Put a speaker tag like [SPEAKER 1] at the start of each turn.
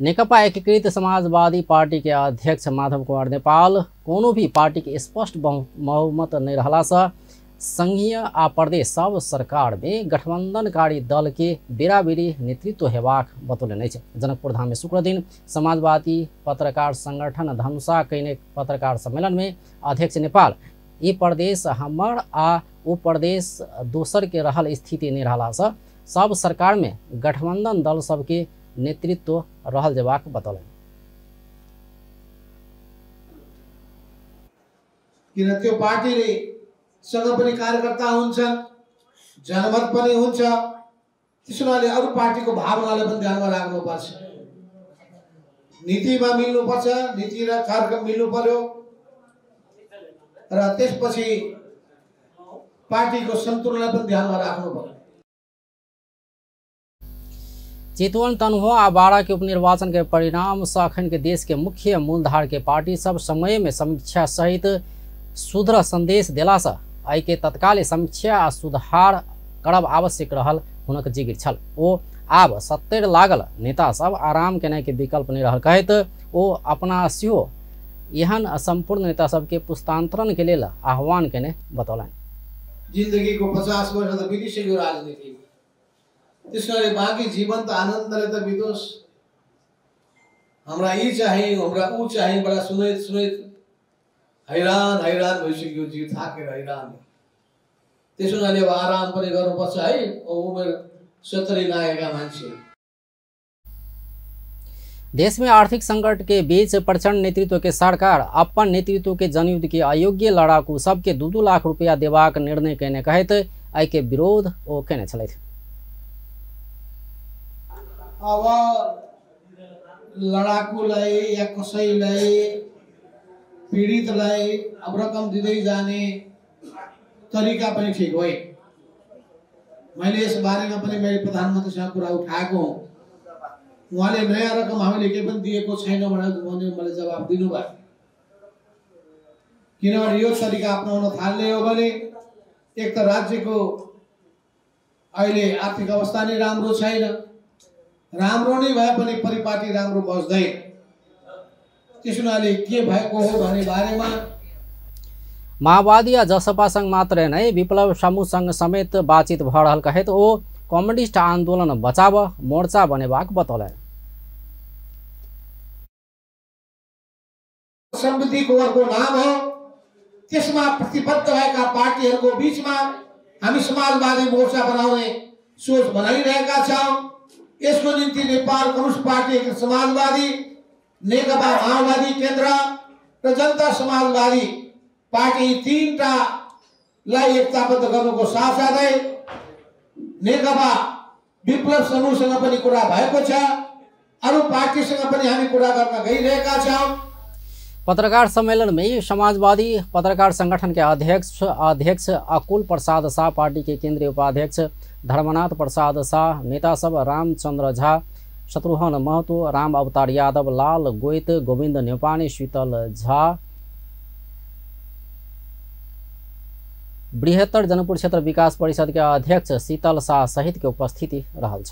[SPEAKER 1] नेकपा एकीकृत समाजवादी पार्टी के अध्यक्ष माधव कुमार नेपाल, कोनो भी पार्टी के स्पष्ट बहु- बहुमत नहीं रहला से संघीय आ प्रदेश सब सरकार में गठबंधनकारी दल के बेराबेरी नेतृत्व हेबाक बतौलन जनकपुर धाम में शुक्र दिन समाजवादी पत्रकार संगठन धनुषा कयने पत्रकार सम्मेलन में अध्यक्ष नेपाल, ई प्रदेश हमर आ ओ प्रदेश दोसर के रहल स्थिति नहीं रहला से सब सरकार में गठबंधन दल सबके नेतृत्व रहल जेबाक बतौलन
[SPEAKER 2] किन त्यो पार्टीले सँग पनि कार्यकर्ता हुन्छन् जनमत पनि हुन्छ त्यसो हुनाले अरू पार्टीको भावनालाई पनि ध्यानमा राख्नुपर्छ नीतिमा मिल्नुपर्छ नीति र कार्यक्रम मिल्नु पर्यो र त्यसपछि पार्टीको सन्तुलनलाई पनि ध्यानमा राख्नु पर्यो
[SPEAKER 1] चितवन तनहुआ बारा के उपनिर्वाचन के परिणाम से अखन के देश के मुख्य मूलधार के पार्टी सब समय में समीक्षा सहित सुदृढ़ संदेश देला से एहि के तत्काल समीक्षा आ सुधार करब आवश्यक रहल हुनक जिगिर छल ओ आब सत्तर लागल नेता सब आराम केने के विकल्प नहीं रहल कहैत ओ अपना सेहो एहन संपूर्ण नेता सबके पुस्तांतरण के लेल आह्वान केने बतौलनि
[SPEAKER 2] जिन्दगीको पचास वर्ष राजनीति त्यस कारणले बाँकी जीवन त आनन्दले त बितोस् हाम्रा यी चाहिँ, हाम्रा ऊ चाहिँ, बडा सुनैत सुनैत। हैरान हैरान भइसक्यो जिउ थाकेर हैरान। त्यस हुनाले अब आराम पनि गर्नुपर्छ है उमेर सत्तरी लागेका मान्छे
[SPEAKER 1] देश में आर्थिक संकट के बीच प्रचंड नेतृत्व के सरकार अपन नेतृत्व के जनयुद्ध के अयोग्य लड़ाकू सबके दू दू लाख रुपया देबाक निर्णय केने कहैत एहि के विरोध ओ केने छलथि।
[SPEAKER 2] अब लडाकुलाई या कसैलाई पीडितलाई अब रकम दिँदै जाने तरिका पनि ठिक होइन मैले यस बारेमा पनि मैले प्रधानमन्त्रीसँग कुरा उठाएको हुँ। उहाँले नयाँ रकम हामीले केही पनि दिएको छैन भनेर उहाँले मलाई जवाब दिनुभयो। किनभने यो तरिका अप्नाउन थाल्ने हो भने एक त राज्यको अहिले आर्थिक अवस्था नै राम्रो छैन। राम्रो नै भए पनि परिपाटी राम्रो बस्दैन। त्यस हुनाले के भएको हो भन्ने बारेमा
[SPEAKER 1] माओवादी आ जसपासँग मात्रै नै विप्लव समूह संघ समेत बातचीत भऽ रहल कहैत ओ कम्युनिस्ट आन्दोलन बचाव मोर्चा बनेबाक बतौलनि
[SPEAKER 2] समृद्धिको अर्को नाम हो। त्यसमा प्रतिबद्ध भएका पार्टीहरूको बिचमा हामी समाजवादी मोर्चा बनाउने सोच बनाइरहेका छौँ। यसको निम्ति नेपाल कम्युनिस्ट पार्टी समाजवादी, नेकपा माओवादी केन्द्र र जनता समाजवादी पार्टी तिनटालाई एकताबद्ध गर्नुको साथसाथै नेकपा विप्लव समूहसँग पनि कुरा भएको छ। अरू पार्टीसँग पनि हामी कुरा गर्न गइरहेका छौँ।
[SPEAKER 1] पत्रकार सम्मेलन में समाजवादी पत्रकार संगठन के अध्यक्ष अध्यक्ष अकुल प्रसाद शाह पार्टी के केंद्रीय उपाध्यक्ष धर्मनाथ प्रसाद शाह नेता सब रामचंद्र झा शत्रुघ्न महतो राम अवतार यादव लाल गोइत गोविंद नेपानी शीतल झा। बृहत्तर जनकपुर क्षेत्र विकास परिषद के अध्यक्ष शीतल शाह सहित के उपस्थिति रहल